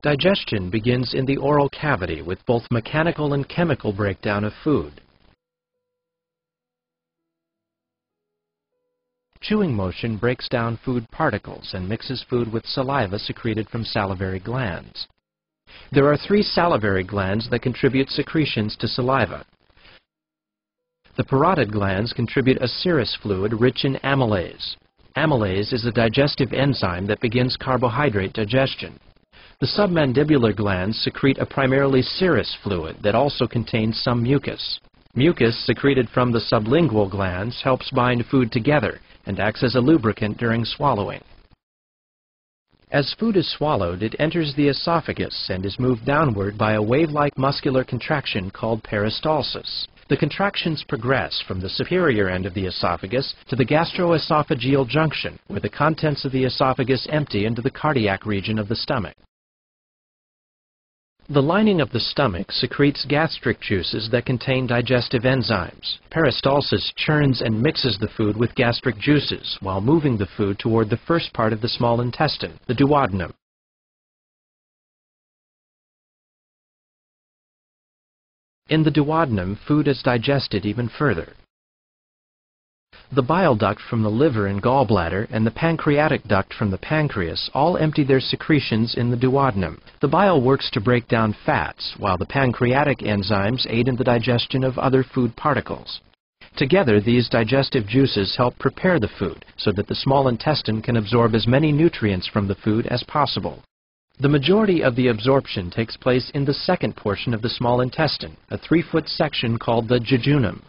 Digestion begins in the oral cavity with both mechanical and chemical breakdown of food. Chewing motion breaks down food particles and mixes food with saliva secreted from salivary glands. There are three salivary glands that contribute secretions to saliva. The parotid glands contribute a serous fluid rich in amylase. Amylase is a digestive enzyme that begins carbohydrate digestion. The submandibular glands secrete a primarily serous fluid that also contains some mucus. Mucus secreted from the sublingual glands helps bind food together and acts as a lubricant during swallowing. As food is swallowed, it enters the esophagus and is moved downward by a wave-like muscular contraction called peristalsis. The contractions progress from the superior end of the esophagus to the gastroesophageal junction, where the contents of the esophagus empty into the cardiac region of the stomach. The lining of the stomach secretes gastric juices that contain digestive enzymes. Peristalsis churns and mixes the food with gastric juices while moving the food toward the first part of the small intestine, the duodenum. In the duodenum, food is digested even further. The bile duct from the liver and gallbladder and the pancreatic duct from the pancreas all empty their secretions in the duodenum. The bile works to break down fats, while the pancreatic enzymes aid in the digestion of other food particles. Together, these digestive juices help prepare the food so that the small intestine can absorb as many nutrients from the food as possible. The majority of the absorption takes place in the second portion of the small intestine, a three-foot section called the jejunum.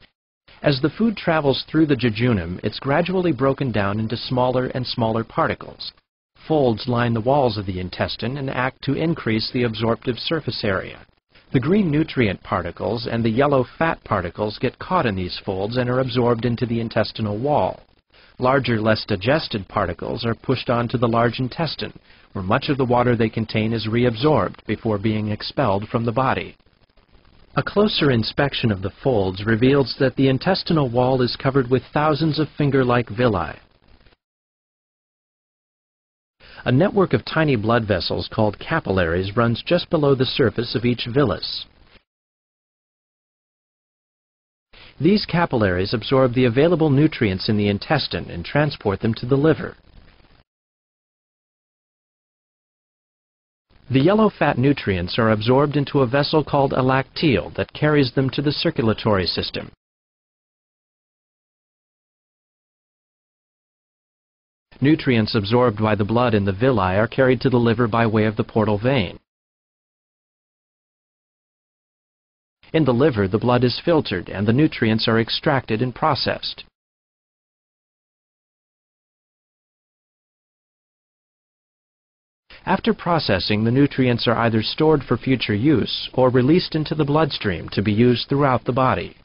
As the food travels through the jejunum, it's gradually broken down into smaller and smaller particles. Folds line the walls of the intestine and act to increase the absorptive surface area. The green nutrient particles and the yellow fat particles get caught in these folds and are absorbed into the intestinal wall. Larger, less digested particles are pushed onto the large intestine, where much of the water they contain is reabsorbed before being expelled from the body. A closer inspection of the folds reveals that the intestinal wall is covered with thousands of finger-like villi. A network of tiny blood vessels called capillaries runs just below the surface of each villus. These capillaries absorb the available nutrients in the intestine and transport them to the liver. The yellow fat nutrients are absorbed into a vessel called a lacteal that carries them to the circulatory system. Nutrients absorbed by the blood in the villi are carried to the liver by way of the portal vein. In the liver, the blood is filtered and the nutrients are extracted and processed. After processing, the nutrients are either stored for future use or released into the bloodstream to be used throughout the body.